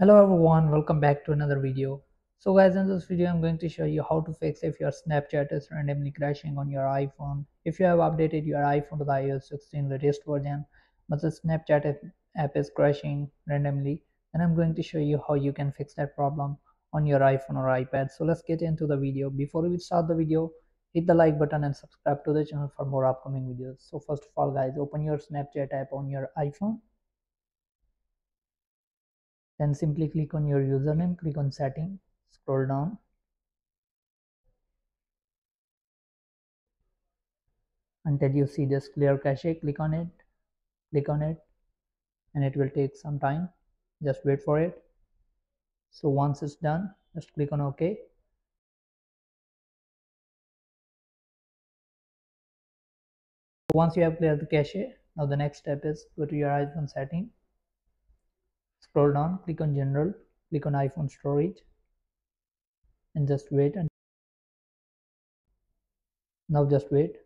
hello everyone welcome back to another video. So guys in this video i'm going to show you how to fix if your snapchat is randomly crashing on your iphone. If you have updated your iphone to the ios 16 latest version but the snapchat app is crashing randomly then i'm going to show you how you can fix that problem on your iphone or ipad. So let's get into the video. Before we start the video hit the like button and subscribe to the channel for more upcoming videos. So first of all guys open your snapchat app on your iphone then simply click on your username click on setting scroll down. Until you see this clear cache click on it click on it and it will take some time. Just wait for it. So once it's done just click on ok. Once you have cleared the cache now the next step is go to your iphone setting scroll down click on general click on iphone storage and just wait and now just wait.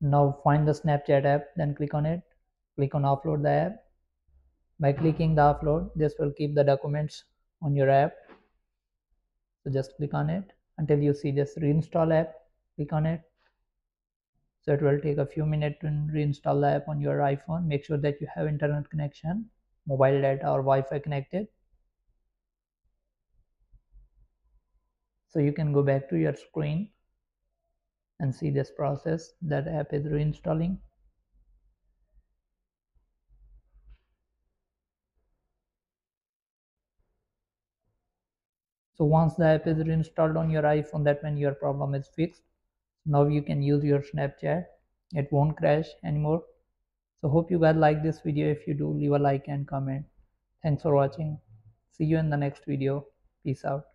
Now find the snapchat app then click on it. Click on offload the app. By clicking the offload this will keep the documents on your app. So just click on it until you see this reinstall app. Click on it. So it will take a few minutes to reinstall the app on your iphone. Make sure that you have internet connection mobile data or Wi-Fi connected. So you can go back to your screen and see this process that app is reinstalling. So once the app is reinstalled on your iPhone, that means your problem is fixed. Now you can use your Snapchat. It won't crash anymore so hope you guys like this video. If you do leave a like and comment. Thanks for watching. See you in the next video. Peace out